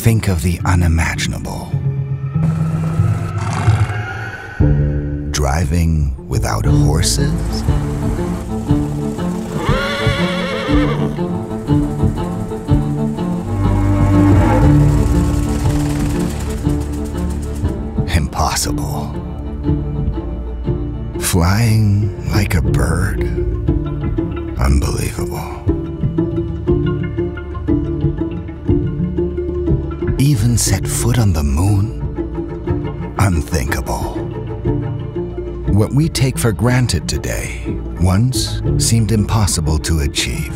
think of the unimaginable. Driving without horses? Impossible. Flying like a bird? Set foot on the moon? Unthinkable. What we take for granted today once seemed impossible to achieve.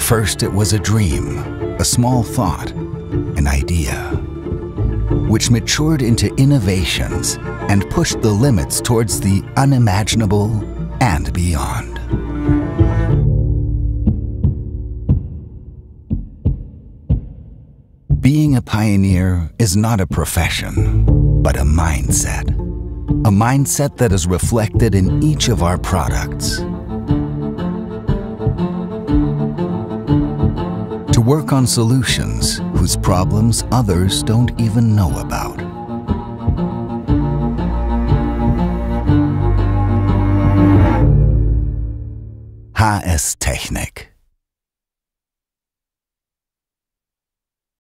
First, it was a dream, a small thought, an idea, which matured into innovations and pushed the limits towards the unimaginable and beyond. Being a pioneer is not a profession, but a mindset. A mindset that is reflected in each of our products. To work on solutions whose problems others don't even know about. HS Technik